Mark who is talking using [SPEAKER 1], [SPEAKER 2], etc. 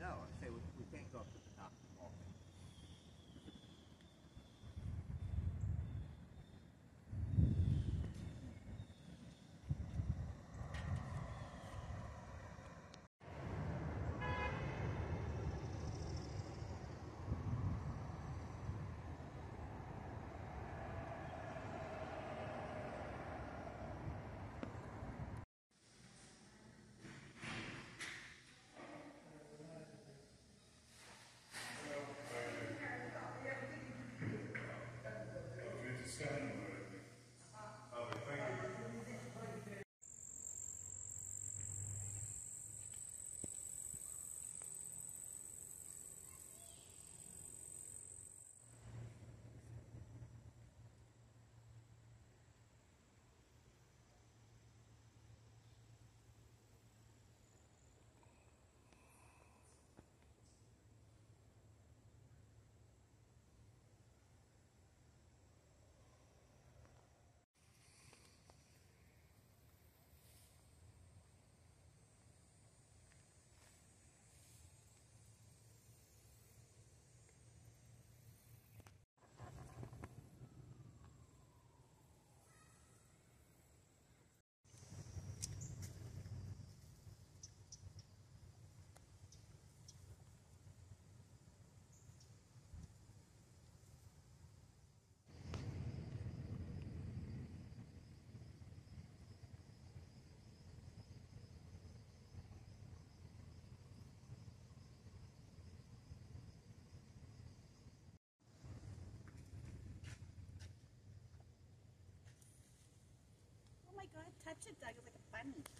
[SPEAKER 1] No, I say we, we thank God
[SPEAKER 2] it, Doug. It's like a bunny.